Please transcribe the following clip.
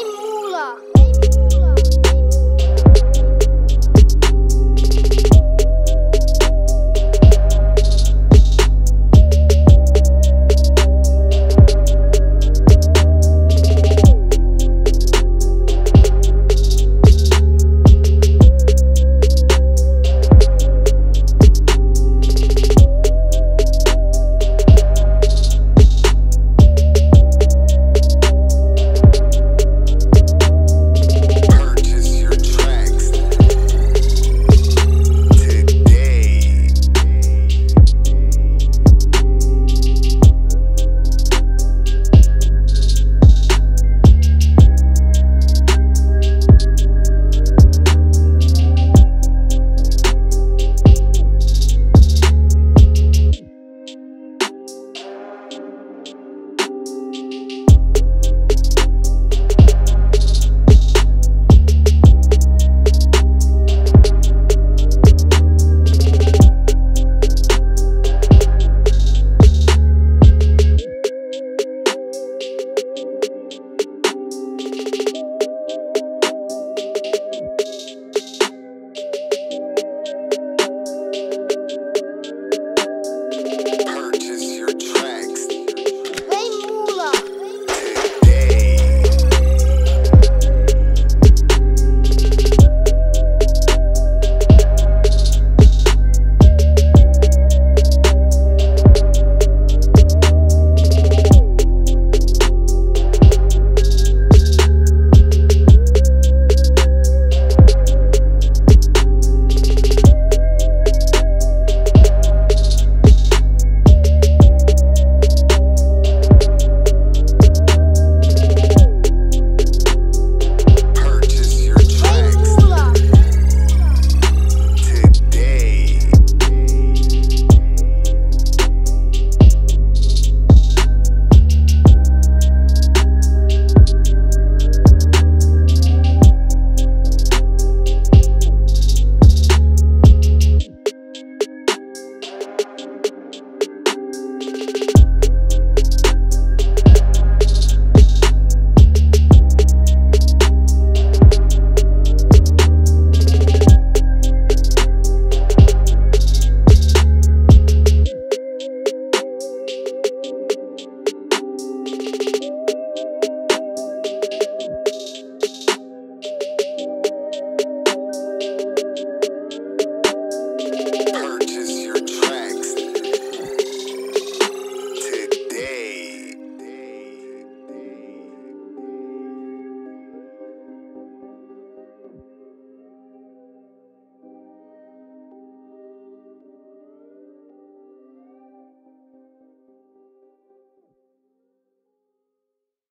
time